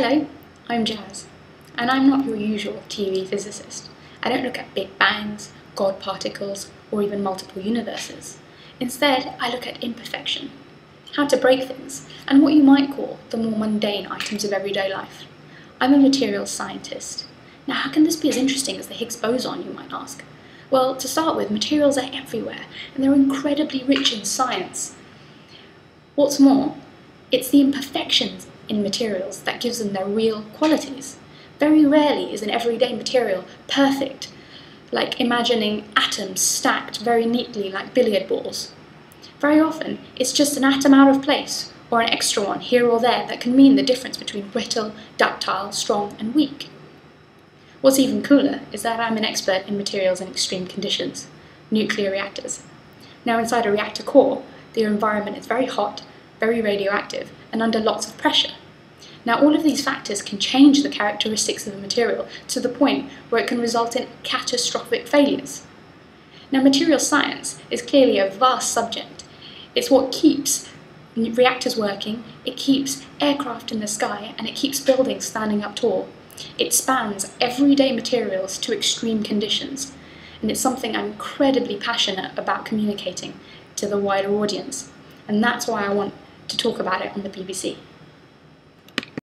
Hello, I'm Jazz, and I'm not your usual TV physicist. I don't look at big bangs, God particles, or even multiple universes. Instead, I look at imperfection, how to break things, and what you might call the more mundane items of everyday life. I'm a materials scientist. Now, how can this be as interesting as the Higgs boson, you might ask? Well, to start with, materials are everywhere, and they're incredibly rich in science. What's more, it's the imperfections in materials that gives them their real qualities. Very rarely is an everyday material perfect, like imagining atoms stacked very neatly like billiard balls. Very often, it's just an atom out of place, or an extra one here or there that can mean the difference between brittle, ductile, strong, and weak. What's even cooler is that I'm an expert in materials in extreme conditions, nuclear reactors. Now, inside a reactor core, the environment is very hot, very radioactive, and under lots of pressure. Now, all of these factors can change the characteristics of a material to the point where it can result in catastrophic failures. Now, material science is clearly a vast subject. It's what keeps reactors working, it keeps aircraft in the sky, and it keeps buildings standing up tall. It spans everyday materials to extreme conditions, and it's something I'm incredibly passionate about communicating to the wider audience. And that's why I want to talk about it on the BBC.